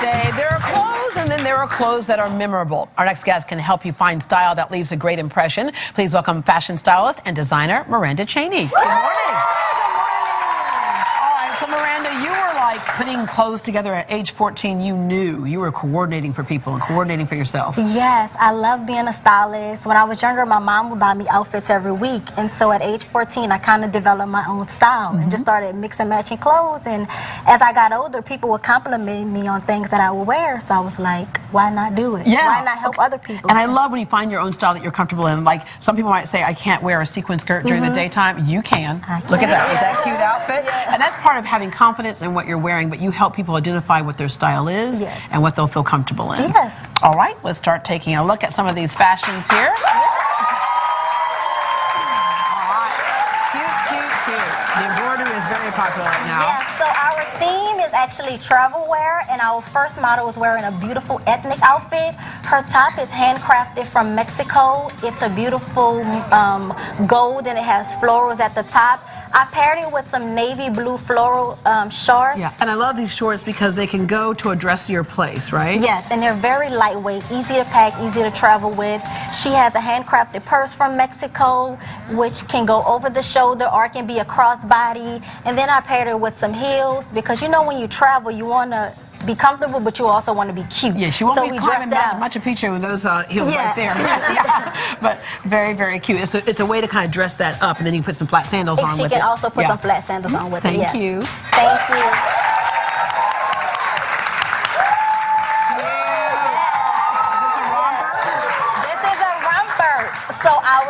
There are clothes and then there are clothes that are memorable. Our next guest can help you find style that leaves a great impression. Please welcome fashion stylist and designer Miranda Chaney. Good morning. Putting clothes together at age 14. You knew you were coordinating for people and coordinating for yourself. Yes, I love being a stylist. When I was younger, my mom would buy me outfits every week. And so at age 14, I kind of developed my own style and just mm-hmm. started mixing matching clothes. And as I got older, people would compliment me on things that I would wear. So I was like, why not do it? Yeah. Why not help other people? And I love when you find your own style that you're comfortable in. Like some people might say, I can't wear a sequin skirt during the mm-hmm. daytime. You can. I Look at can. that with that cute outfit. And that's part of having confidence in what you're wearing, but you help people identify what their style is Yes. and what they'll feel comfortable in. Yes. All right, let's start taking a look at some of these fashions here. All right. Cute, cute, cute. The embroidery is very popular right now. Yeah, so our theme is actually travel wear, and our first model is wearing a beautiful ethnic outfit. Her top is handcrafted from Mexico. It's a beautiful um, gold, and it has florals at the top. I paired it with some navy blue floral um, shorts. Yeah, and I love these shorts because they can go to a dressier place, right? Yes, and they're very lightweight, easy to pack, easy to travel with. She has a handcrafted purse from Mexico, which can go over the shoulder or can be a crossbody. And then I paired it with some heels because you know when you travel, you want to be comfortable, but you also want to be cute. Yeah, she won't so be we climbing Mount. Machu Picchu with those uh, heels Yeah. right there. yeah. But very, very cute. It's a, it's a way to kind of dress that up, and then you can put some flat sandals And on with it. she can also put Yeah. some flat sandals on with Thank it. yes. you. Thank you.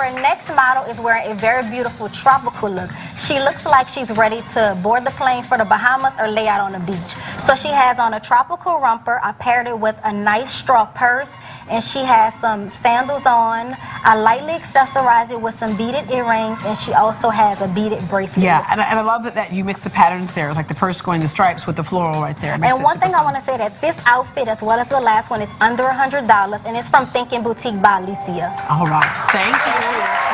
Our next model is wearing a very beautiful tropical look. She looks like she's ready to board the plane for the Bahamas or lay out on the beach. So she has on a tropical romper. I paired it with a nice straw purse. And she has some sandals on. I lightly accessorize it with some beaded earrings, and she also has a beaded bracelet. Yeah, and I, and I love that, that you mix the patterns there. It's like the purse going the stripes with the floral right there. And one thing I want to say that this outfit, as well as the last one, is under $100, and it's from Thinking Boutique by Alicia. All right. Thank you.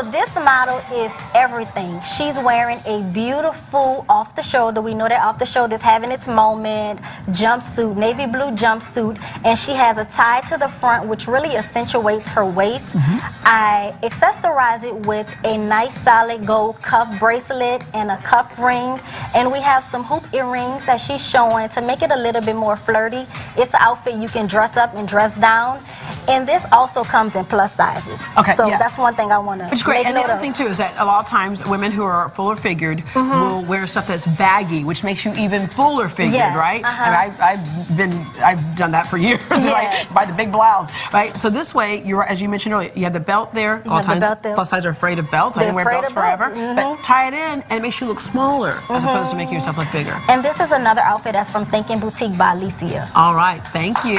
So this model is everything. She's wearing a beautiful off the shoulder. We know that off the shoulder is having its moment jumpsuit, navy blue jumpsuit, and she has a tie to the front, which really accentuates her waist. Mm-hmm. I accessorize it with a nice solid gold cuff bracelet and a cuff ring, and we have some hoop earrings that she's showing to make it a little bit more flirty. It's an outfit you can dress up and dress down. And this also comes in plus sizes. Okay, So yeah. that's one thing I want to Which is great. And the other of. thing, too, is that a lot of times women who are fuller figured will wear stuff that's baggy, which makes you even fuller figured, Yeah, right? uh-huh. And I, I've been, I've done that for years. Yeah. like, buy the big blouse, right? So this way, you're, as you mentioned earlier, you have the belt there. You all have the times, belt there. plus size are afraid of belts. I They're didn't wear belts of belts. forever. But Mhm. tie it in, and it makes you look smaller as opposed to making yourself look bigger. And this is another outfit that's from Thinking Boutique by Alicia. All right, thank you.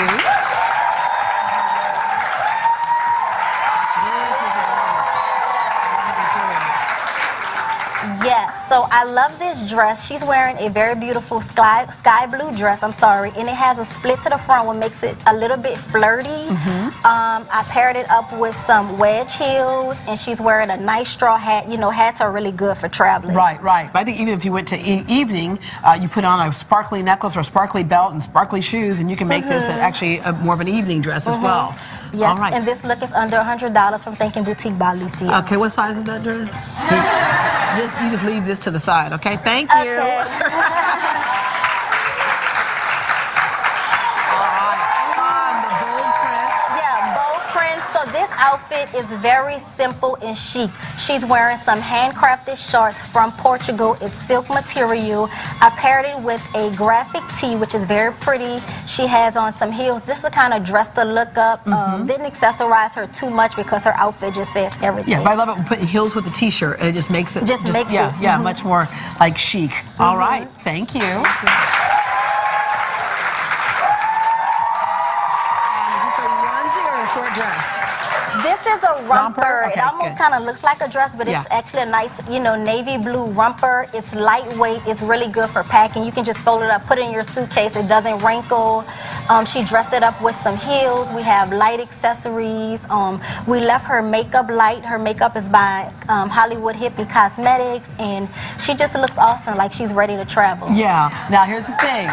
Yes, so I love this dress. She's wearing a very beautiful sky sky blue dress. I'm sorry, and it has a split to the front, which makes it a little bit flirty. Mm-hmm. Um, I paired it up with some wedge heels, and she's wearing a nice straw hat. You know, hats are really good for traveling. Right, right. But I think even if you went to e- evening, uh, you put on a sparkly necklace or a sparkly belt and sparkly shoes, and you can make this actually a, more of an evening dress as well. Yes, All right. and this look is under $100 from Thinking Boutique by Alicia. okay, what size is that dress? just you just leave this to the side, okay? Thank you. Okay. Yeah, bold prints. So this outfit is very simple and chic. She's wearing some handcrafted shorts from Portugal. It's silk material. I paired it with a graphic tee, which is very pretty. She has on some heels just to kind of dress the look up. Um, didn't accessorize her too much because her outfit just says everything. Yeah, but I love it putting heels with the t-shirt, and it just makes it Just makes yeah, it, yeah, mhm. much more like chic. All right, thank you. And is This is a romper. Romper? it almost kind of looks like a dress, but Yeah. it's actually a nice, you know, navy blue romper. It's lightweight. It's really good for packing. You can just fold it up, put it in your suitcase. It doesn't wrinkle. Um, she dressed it up with some heels. We have light accessories. Um, we left her makeup light. Her makeup is by um, Hollywood Hippie Cosmetics, and she just looks awesome, like she's ready to travel. Yeah. Now, here's the thing.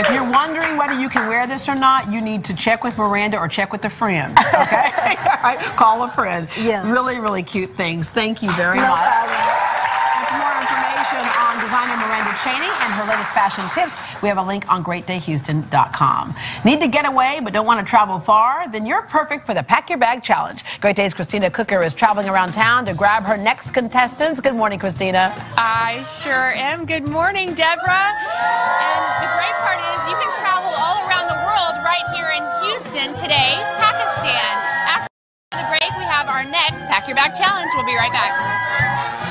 If you're wondering whether you can wear this or not, you need to check with Miranda or check with a friend. Okay? All right? Call a friend. Yeah. Really, really cute things. Thank you very No much. problem. And for more information on designer Miranda Chaney and her latest fashion tips, we have a link on greatdayhouston.com. Need to get away but don't want to travel far? Then you're perfect for the Pack Your Bag Challenge. Great Day's Christina Cooker is traveling around town to grab her next contestants. Good morning, Christina. I sure am. Good morning, Deborah. And the great part is you can travel all around the world right here in Houston today, Pakistan. After the break, we have our next Pack Your Bag Challenge. We'll be right back.